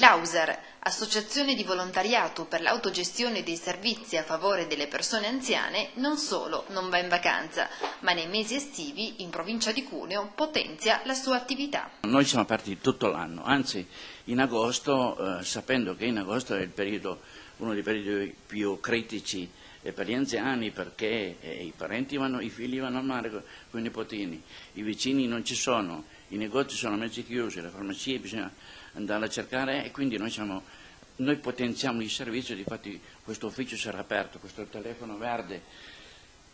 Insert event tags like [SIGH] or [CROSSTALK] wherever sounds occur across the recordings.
L'Auser, associazione di volontariato per l'autogestione dei servizi a favore delle persone anziane, non solo non va in vacanza, ma nei mesi estivi in provincia di Cuneo potenzia la sua attività. Noi siamo aperti tutto l'anno, anzi in agosto, eh, sapendo che in agosto è periodo, uno dei periodi più critici eh, per gli anziani perché eh, i parenti vanno, i figli vanno al mare con i nipotini, i vicini non ci sono, i negozi sono mezzi chiusi, le farmacie bisogna andare a cercare e quindi noi, siamo, noi potenziamo il servizio, difatti questo ufficio sarà aperto, questo telefono verde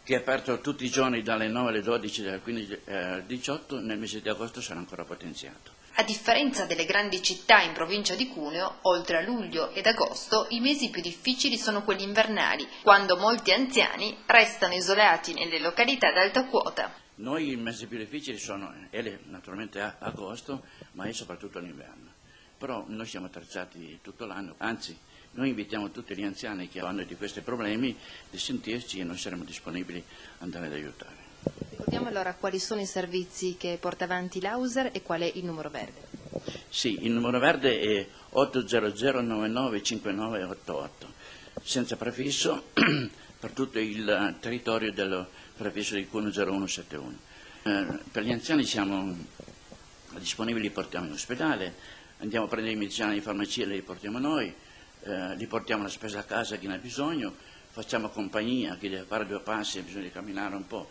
che è aperto tutti i giorni dalle 9 alle 12, dalle 15 al 18, nel mese di agosto sarà ancora potenziato. A differenza delle grandi città in provincia di Cuneo, oltre a luglio ed agosto, i mesi più difficili sono quelli invernali, quando molti anziani restano isolati nelle località ad alta quota. Noi i mesi più difficili sono è naturalmente agosto, ma è soprattutto l'inverno però noi siamo attrezzati tutto l'anno, anzi noi invitiamo tutti gli anziani che hanno di questi problemi di sentirci e noi saremo disponibili ad andare ad aiutare. Ricordiamo allora quali sono i servizi che porta avanti l'Auser e qual è il numero verde? Sì, il numero verde è 800995988, senza prefisso [CLEARS THROAT] per tutto il territorio del prefisso di Cuneo 0171. Eh, per gli anziani siamo disponibili, li portiamo in ospedale, andiamo a prendere i medicinali in farmacia, li portiamo noi, eh, li portiamo la spesa a casa a chi ne ha bisogno, facciamo compagnia, chi deve fare due passi ha bisogno di camminare un po',